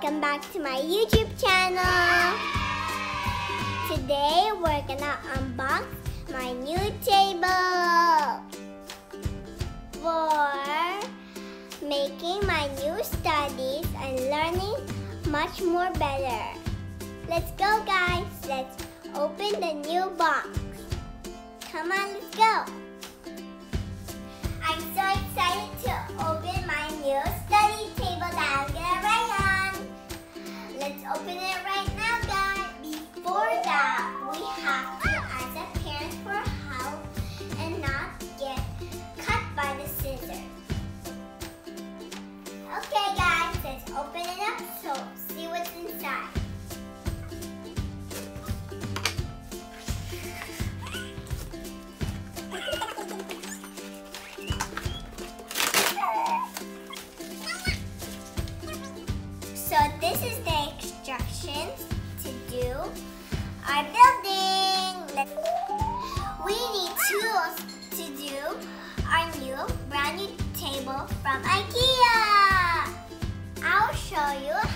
welcome back to my YouTube channel. Today we're gonna unbox my new table for making my new studies and learning much more better. Let's go guys, let's open the new box. Come on, let's go. table from IKEA. I'll show you